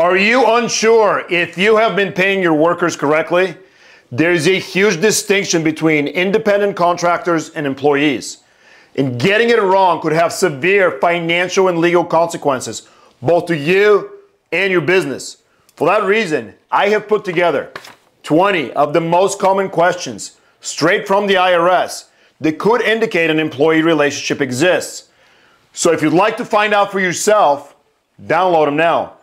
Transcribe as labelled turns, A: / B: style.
A: Are you unsure if you have been paying your workers correctly? There's a huge distinction between independent contractors and employees. And getting it wrong could have severe financial and legal consequences, both to you and your business. For that reason, I have put together 20 of the most common questions straight from the IRS that could indicate an employee relationship exists. So if you'd like to find out for yourself, download them now.